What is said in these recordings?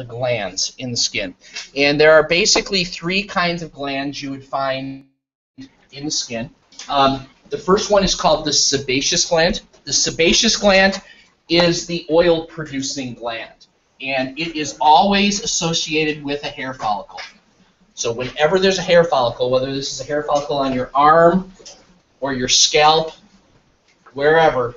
the glands in the skin. And there are basically three kinds of glands you would find in the skin. Um, the first one is called the sebaceous gland. The sebaceous gland is the oil producing gland, and it is always associated with a hair follicle. So whenever there's a hair follicle, whether this is a hair follicle on your arm or your scalp, wherever,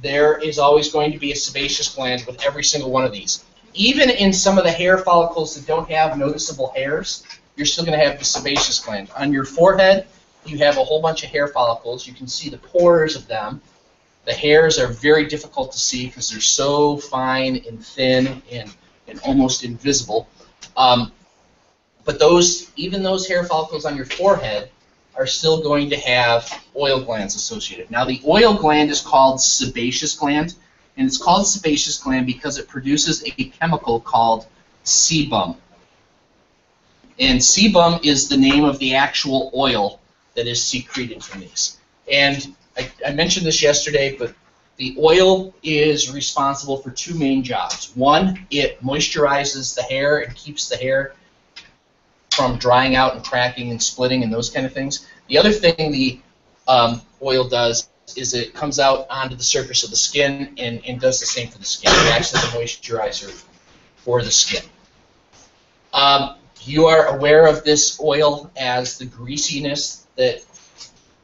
there is always going to be a sebaceous gland with every single one of these. Even in some of the hair follicles that don't have noticeable hairs, you're still going to have the sebaceous gland. On your forehead, you have a whole bunch of hair follicles. You can see the pores of them. The hairs are very difficult to see because they're so fine and thin and, and almost invisible. Um, but those, even those hair follicles on your forehead are still going to have oil glands associated. Now the oil gland is called sebaceous gland, and it's called sebaceous gland because it produces a chemical called sebum. And sebum is the name of the actual oil that is secreted from these. And I, I mentioned this yesterday, but the oil is responsible for two main jobs. One, it moisturizes the hair and keeps the hair from drying out and cracking and splitting and those kind of things. The other thing the um, oil does is it comes out onto the surface of the skin and, and does the same for the skin. It acts as a moisturizer for the skin. Um, you are aware of this oil as the greasiness that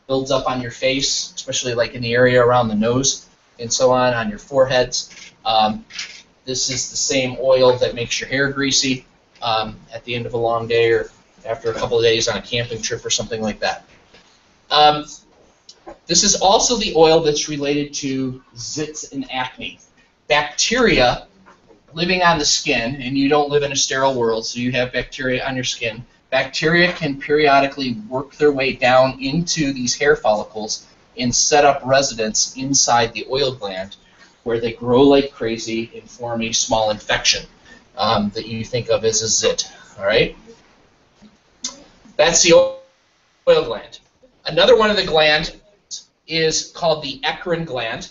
builds up on your face, especially like in the area around the nose and so on, on your foreheads. Um, this is the same oil that makes your hair greasy um, at the end of a long day or after a couple of days on a camping trip or something like that. This is also the oil that's related to zits and acne. Bacteria living on the skin, and you don't live in a sterile world, so you have bacteria on your skin. Bacteria can periodically work their way down into these hair follicles and set up residence inside the oil gland where they grow like crazy and form a small infection um, that you think of as a zit. All right? That's the oil gland. Another one of the glands is called the eccrine gland.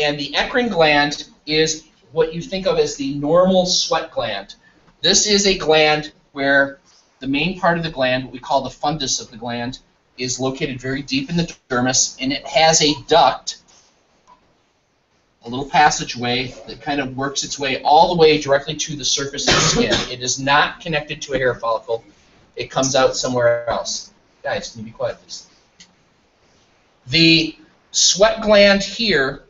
And the eccrine gland is what you think of as the normal sweat gland. This is a gland where the main part of the gland, what we call the fundus of the gland, is located very deep in the dermis, and it has a duct, a little passageway that kind of works its way all the way directly to the surface of the skin. It is not connected to a hair follicle. It comes out somewhere else. Guys, can you be quiet, please? The sweat gland here,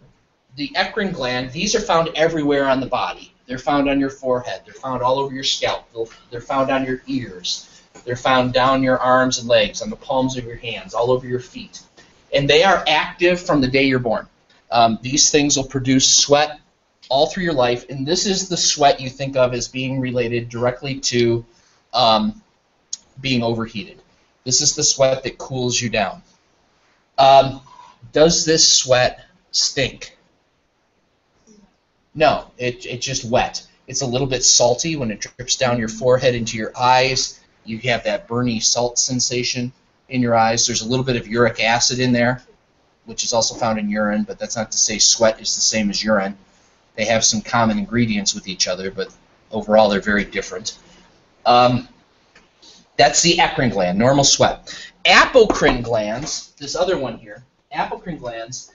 the eccrine gland, these are found everywhere on the body. They're found on your forehead. They're found all over your scalp. They're found on your ears. They're found down your arms and legs, on the palms of your hands, all over your feet. And they are active from the day you're born. Um, these things will produce sweat all through your life, and this is the sweat you think of as being related directly to um, being overheated. This is the sweat that cools you down. Um, does this sweat stink? No, it, it's just wet. It's a little bit salty when it drips down your forehead into your eyes. You have that burny salt sensation in your eyes. There's a little bit of uric acid in there, which is also found in urine, but that's not to say sweat is the same as urine. They have some common ingredients with each other, but overall they're very different. Um, that's the eccrine gland, normal sweat. Apocrine glands, this other one here, apocrine glands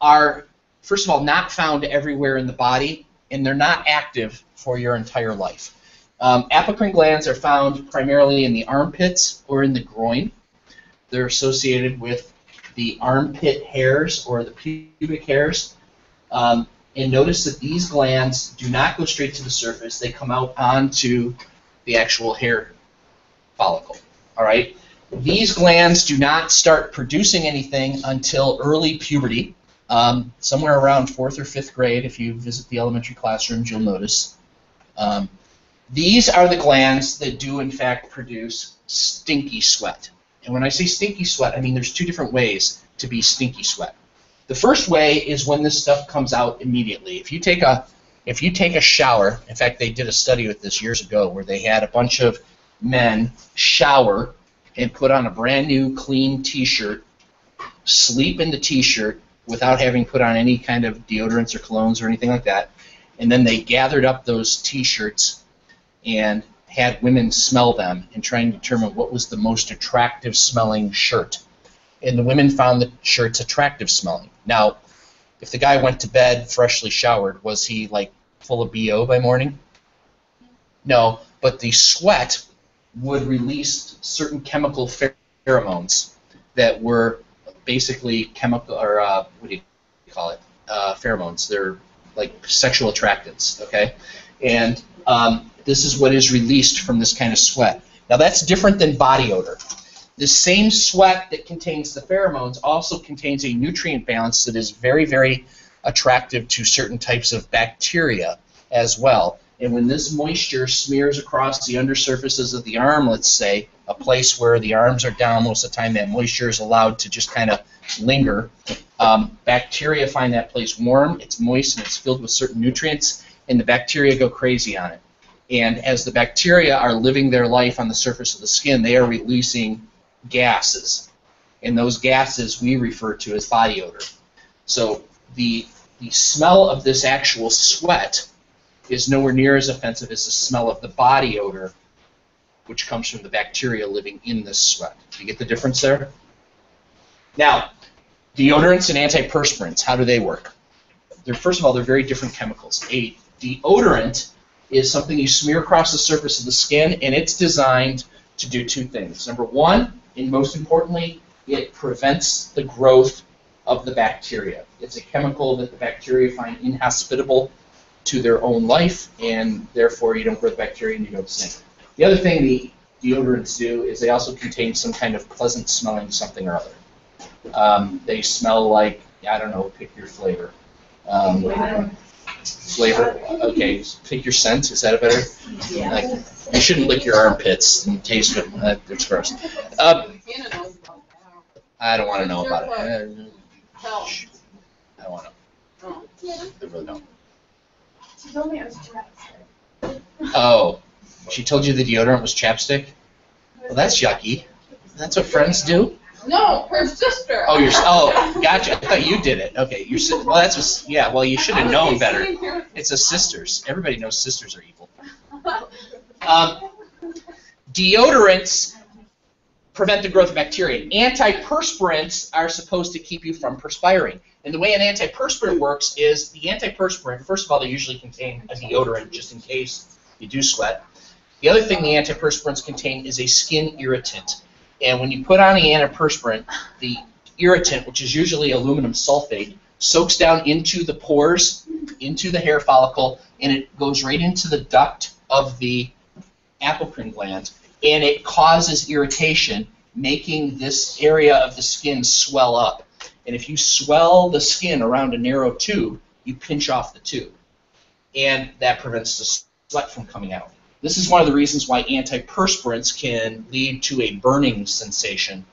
are first of all, not found everywhere in the body, and they're not active for your entire life. Um, apocrine glands are found primarily in the armpits or in the groin. They're associated with the armpit hairs or the pubic hairs. Um, and notice that these glands do not go straight to the surface. They come out onto the actual hair follicle. All right. These glands do not start producing anything until early puberty. Um, somewhere around fourth or fifth grade, if you visit the elementary classrooms, you'll notice. Um, these are the glands that do, in fact, produce stinky sweat. And when I say stinky sweat, I mean there's two different ways to be stinky sweat. The first way is when this stuff comes out immediately. If you take a if you take a shower, in fact, they did a study with this years ago where they had a bunch of men shower and put on a brand new clean T-shirt, sleep in the T-shirt, without having put on any kind of deodorants or colognes or anything like that. and then they gathered up those T-shirts and had women smell them and try and determine what was the most attractive smelling shirt. And the women found the shirts attractive smelling. Now, if the guy went to bed freshly showered, was he like full of BO by morning? No, but the sweat would release certain chemical pheromones that were basically chemical, or uh, what do you call it? Uh, pheromones. They're like sexual attractants, okay? And um, this is what is released from this kind of sweat. Now that's different than body odor. The same sweat that contains the pheromones also contains a nutrient balance that is very, very attractive to certain types of bacteria as well. And when this moisture smears across the undersurfaces of the arm, let's say, a place where the arms are down most of the time, that moisture is allowed to just kind of linger. Um, bacteria find that place warm, it's moist, and it's filled with certain nutrients, and the bacteria go crazy on it. And as the bacteria are living their life on the surface of the skin, they are releasing gases. And those gases we refer to as body odor. So the, the smell of this actual sweat is nowhere near as offensive as the smell of the body odor, which comes from the bacteria living in this sweat. Do you get the difference there? Now, deodorants and antiperspirants, how do they work? They're, first of all, they're very different chemicals. A deodorant is something you smear across the surface of the skin, and it's designed to do two things. Number one, and most importantly, it prevents the growth of the bacteria. It's a chemical that the bacteria find inhospitable to their own life, and therefore you don't grow the bacteria and you don't stink. The other thing the deodorants do is they also contain some kind of pleasant smelling something or other. Um, they smell like, I don't know, pick your flavor. Um, flavor? Okay, pick your scent. Is that a better? Like, you shouldn't lick your armpits and taste it. That, that's gross. Um, I don't want to know about it. Uh. I don't want to. I really don't. She told me it was chapstick. Oh, she told you the deodorant was chapstick? Well, that's yucky. That's what friends do? No, her sister. Oh, you're, oh, gotcha. I thought you did it. Okay, your si- well, that's, what- yeah, well, you should have known better. It's a sisters. Everybody knows sisters are evil. Um, deodorants prevent the growth of bacteria. Antiperspirants are supposed to keep you from perspiring. And the way an antiperspirant works is the antiperspirant, first of all, they usually contain a deodorant just in case you do sweat. The other thing the antiperspirants contain is a skin irritant. And when you put on the antiperspirant, the irritant, which is usually aluminum sulfate, soaks down into the pores, into the hair follicle, and it goes right into the duct of the apocrine gland, and it causes irritation, making this area of the skin swell up. And if you swell the skin around a narrow tube, you pinch off the tube, and that prevents the sweat from coming out. This is one of the reasons why antiperspirants can lead to a burning sensation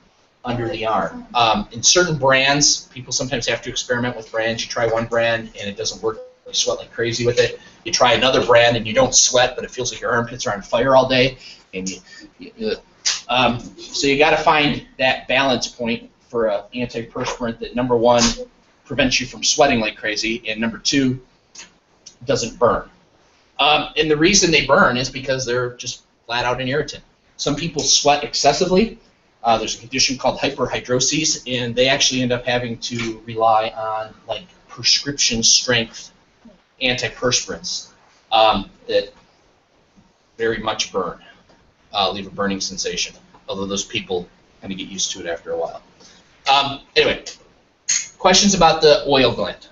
under the arm. Um, in certain brands, people sometimes have to experiment with brands. You try one brand and it doesn't work, you sweat like crazy with it. You try another brand and you don't sweat, but it feels like your armpits are on fire all day. And you, you um, so you got to find that balance point for an antiperspirant that number one prevents you from sweating like crazy, and number two doesn't burn. Um, and the reason they burn is because they're just flat out an irritant. Some people sweat excessively. Uh, there's a condition called hyperhidrosis, and they actually end up having to rely on like prescription strength antiperspirants um, that very much burn, uh, leave a burning sensation. Although those people kind of get used to it after a while. Um, anyway, questions about the oil gland?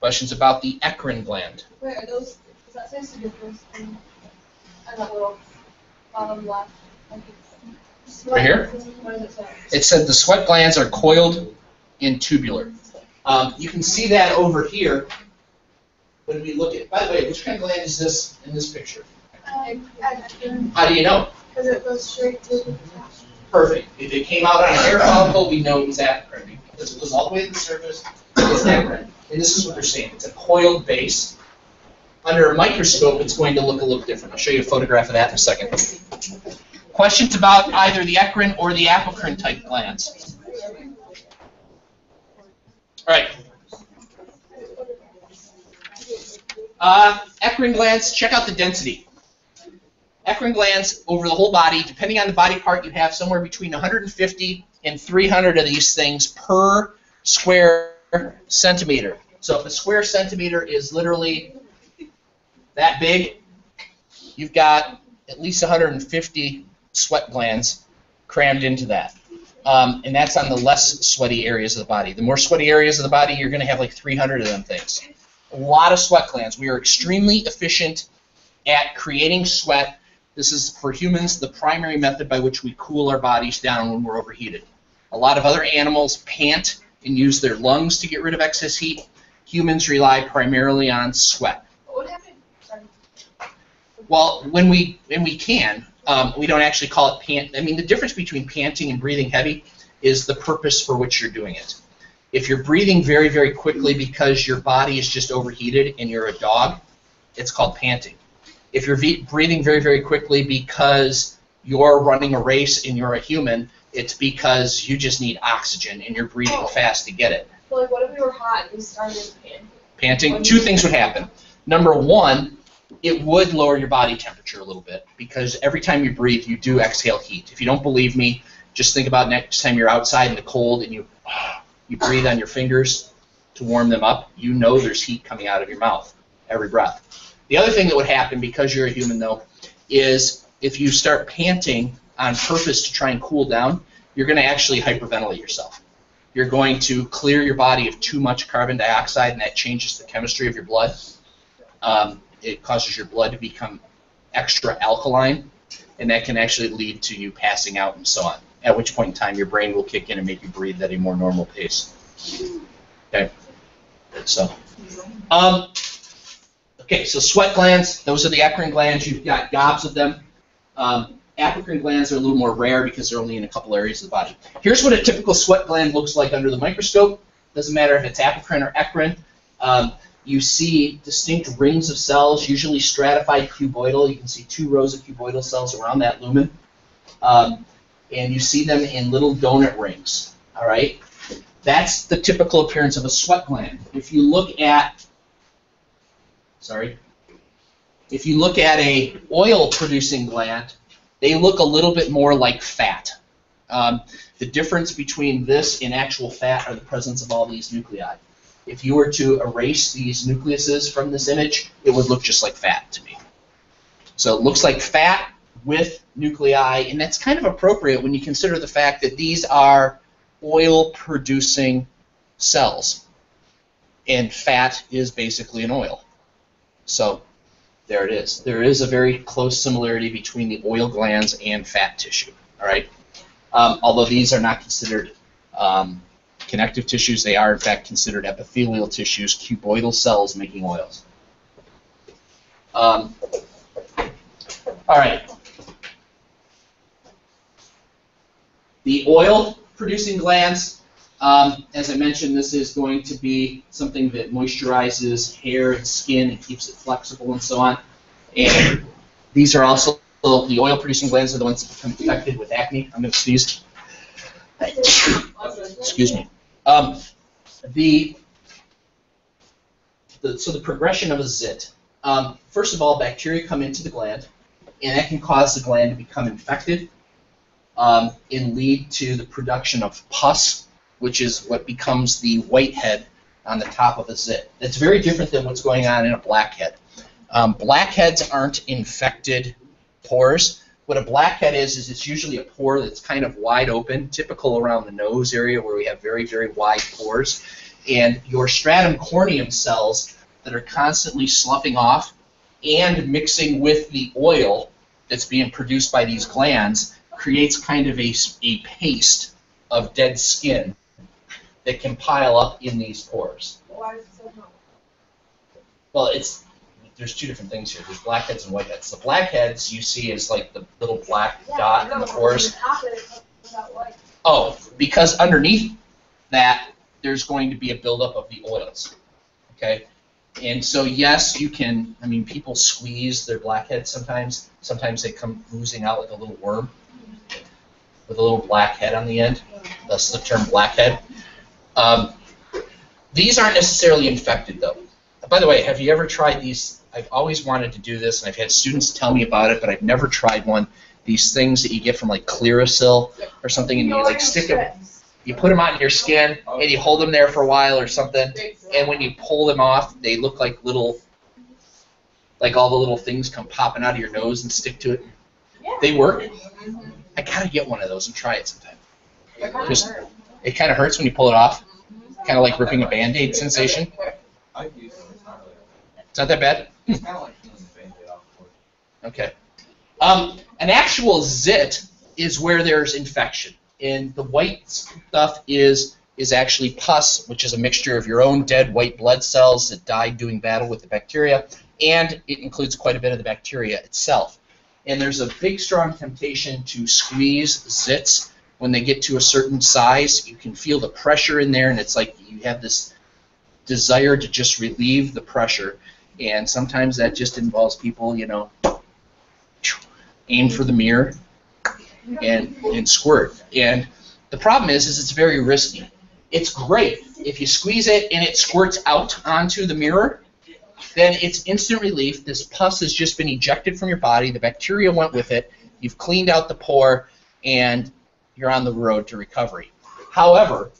Questions about the eccrine gland? Wait, are those, is that supposed to be the first thing? And that little bottom left? Right here? What does it say? It said the sweat glands are coiled and tubular. Um, you can see that over here when we look at. By the way, which kind of gland is this in this picture? How do you know? Because it goes straight to the top. Perfect. If it came out on a hair follicle, we know it was apocrine because it goes all the way to the surface. It's apocrine, and this is what they're saying. It's a coiled base. Under a microscope, it's going to look a little different. I'll show you a photograph of that in a second. Questions about either the eccrine or the apocrine type glands? All right. Uh, eccrine glands, check out the density. Eccrine glands over the whole body, depending on the body part, you have somewhere between 150 and 300 of these things per square centimeter. So if a square centimeter is literally that big, you've got at least 150 sweat glands crammed into that. Um, and that's on the less sweaty areas of the body. The more sweaty areas of the body, you're going to have like 300 of them things. A lot of sweat glands. We are extremely efficient at creating sweat. This is, for humans, the primary method by which we cool our bodies down when we're overheated. A lot of other animals pant and use their lungs to get rid of excess heat. Humans rely primarily on sweat. What happened? Sorry. Well, when we when we can, um, we don't actually call it pant. I mean, the difference between panting and breathing heavy is the purpose for which you're doing it. If you're breathing very very quickly because your body is just overheated and you're a dog, it's called panting. If you're breathing very very quickly because you're running a race and you're a human, it's because you just need oxygen and you're breathing Oh. fast to get it. So like, what if we were hot and we started panting? panting, two things would happen. Number one, it would lower your body temperature a little bit because every time you breathe, you do exhale heat. If you don't believe me, just think about next time you're outside in the cold and you you breathe on your fingers to warm them up. You know there's heat coming out of your mouth every breath. The other thing that would happen because you're a human though is if you start panting on purpose to try and cool down, you're going to actually hyperventilate yourself you're going to clear your body of too much carbon dioxide, and that changes the chemistry of your blood. Um, it causes your blood to become extra alkaline, and that can actually lead to you passing out and so on. At which point in time, your brain will kick in and make you breathe at a more normal pace. Okay. So, um, okay. So sweat glands. Those are the eccrine glands. You've got gobs of them. Um, apocrine glands are a little more rare because they're only in a couple areas of the body. Here's what a typical sweat gland looks like under the microscope. Doesn't matter if it's apocrine or eccrine. Um, you see distinct rings of cells, usually stratified cuboidal. You can see two rows of cuboidal cells around that lumen. Um, and you see them in little donut rings. All right? That's the typical appearance of a sweat gland. If you look at, sorry, if you look at a oil-producing gland, they look a little bit more like fat. Um, the difference between this and actual fat are the presence of all these nuclei. If you were to erase these nucleuses from this image, it would look just like fat to me. So it looks like fat with nuclei, and that's kind of appropriate when you consider the fact that these are oil-producing cells, and fat is basically an oil. So there it is. There is a very close similarity between the oil glands and fat tissue. All right. Um, although these are not considered um, connective tissues, they are in fact considered epithelial tissues, cuboidal cells making oils. Um, all right. The oil-producing glands. Um, as I mentioned, this is going to be something that moisturizes hair and skin and keeps it flexible and so on. And these are also the oil-producing glands are the ones that become infected with acne. I'm going to sneeze. Excuse me. Um, the, the so the progression of a zit. Um, first of all, bacteria come into the gland, and that can cause the gland to become infected um, and lead to the production of pus, which is what becomes the whitehead on the top of a zit. That's very different than what's going on in a blackhead. Um, blackheads aren't infected pores. What a blackhead is, is it's usually a pore that's kind of wide open, typical around the nose area where we have very, very wide pores. And your stratum corneum cells that are constantly sloughing off and mixing with the oil that's being produced by these glands creates kind of a, a paste of dead skin that can pile up in these pores. Why is it so hot? Well, it's there's two different things here. There's blackheads and whiteheads. The blackheads you see is like the little black dot in the pores. The top of it comes out white. Oh, because underneath that there's going to be a buildup of the oils. Okay? And so yes, you can I mean people squeeze their blackheads sometimes. Sometimes they come oozing out like a little worm with a little black head on the end. That's the term blackhead. Um, these aren't necessarily infected though. by the way, have you ever tried these? I've always wanted to do this, and I've had students tell me about it, but I've never tried one. These things that you get from like Clearasil or something, and you like stick them, you put them on your skin, and you hold them there for a while or something, and when you pull them off, they look like little, like all the little things come popping out of your nose and stick to it. They work. I gotta get one of those and try it sometime. Just- It kind of hurts when you pull it off, kind of like ripping a band-aid sensation. It's not that bad. Course. Okay. Um, an actual zit is where there's infection, and the white stuff is is actually pus, which is a mixture of your own dead white blood cells that died doing battle with the bacteria, and it includes quite a bit of the bacteria itself. And there's a big, strong temptation to squeeze zits when they get to a certain size. You can feel the pressure in there, and it's like you have this desire to just relieve the pressure. And sometimes that just involves people, you know, aim for the mirror and and squirt. And the problem is, is it's very risky. It's great if you squeeze it and it squirts out onto the mirror. Then it's instant relief. This pus has just been ejected from your body. The bacteria went with it. You've cleaned out the pore, and you're on the road to recovery. However,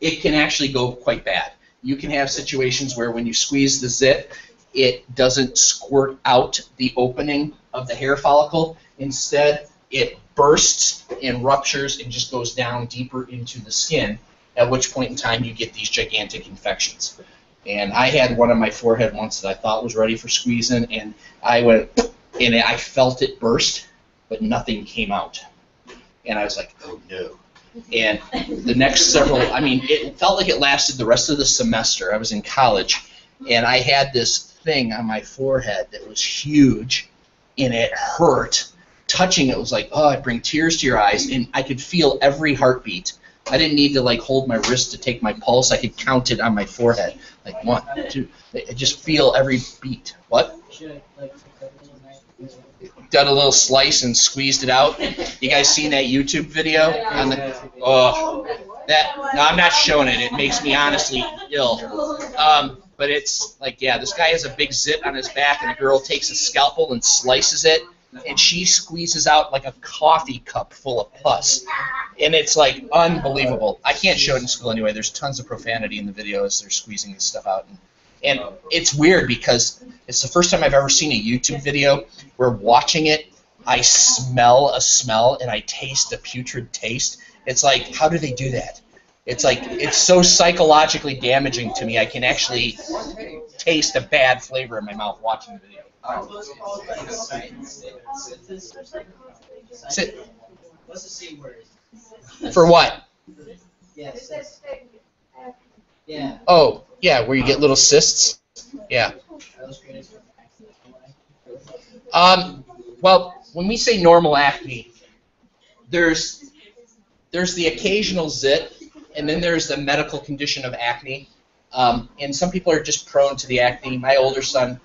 it can actually go quite bad. You can have situations where when you squeeze the zit, it doesn't squirt out the opening of the hair follicle. Instead, it bursts and ruptures and just goes down deeper into the skin, at which point in time you get these gigantic infections. And I had one on my forehead once that I thought was ready for squeezing, and I went, and I felt it burst, but nothing came out. And I was like, oh no. And the next several, I mean, it felt like it lasted the rest of the semester. I was in college, and I had this thing on my forehead that was huge, and it hurt. Touching it was like, oh, it bring tears to your eyes, and I could feel every heartbeat. I didn't need to like hold my wrist to take my pulse. I could count it on my forehead, like one, two. I just feel every beat. What? Done a little slice and squeezed it out. You guys seen that YouTube video on the? Oh, that no, I'm not showing it. It makes me honestly ill. Um, but it's like, yeah, this guy has a big zit on his back, and a girl takes a scalpel and slices it, and she squeezes out like a coffee cup full of pus, and it's like unbelievable. I can't show it in school anyway. There's tons of profanity in the video as they're squeezing this stuff out, and, and it's weird because it's the first time I've ever seen a YouTube video where watching it, I smell a smell and I taste a putrid taste. It's like, how do they do that? It's like it's so psychologically damaging to me. I can actually taste a bad flavor in my mouth watching the video. Sit What's the C word? for what? Yes. Yeah. Oh, yeah, where you get little cysts. Yeah. Um, well, when we say normal acne, there's there's the occasional zit, and then there's the medical condition of acne. Um, and some people are just prone to the acne. My older son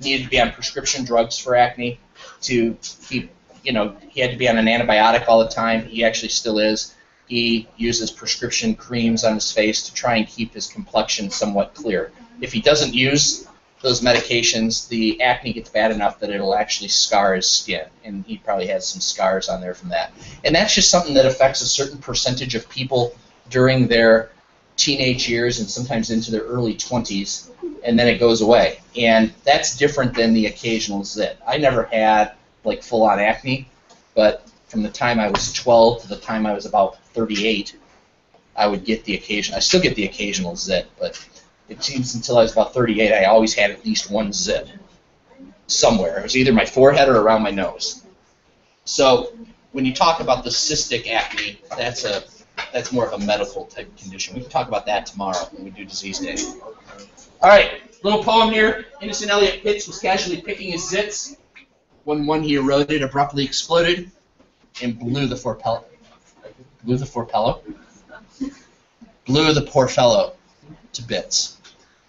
needed to be on prescription drugs for acne to keep, you know, he had to be on an antibiotic all the time. He actually still is. He uses prescription creams on his face to try and keep his complexion somewhat clear. If he doesn't use those medications, the acne gets bad enough that it'll actually scar his skin, and he probably has some scars on there from that. And that's just something that affects a certain percentage of people during their teenage years and sometimes into their early 20s, and then it goes away. And that's different than the occasional zit. I never had like full-on acne, but from the time I was 12 to the time I was about 38, I would get the occasion. I still get the occasional zit, but it seems until I was about 38, I always had at least one zit somewhere. It was either my forehead or around my nose. So when you talk about the cystic acne, that's a that's more of a medical type condition. We can talk about that tomorrow when we do disease day. All right, little poem here. Innocent Elliot Pitts was casually picking his zits when one he eroded abruptly exploded and blew the four fellow. Blew the poor fellow. Blew the poor fellow to bits.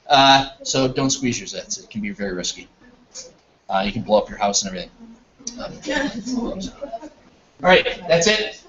Uh, so don't squeeze your zits. It can be very risky. Uh, you can blow up your house and everything. Um, all right, that's it.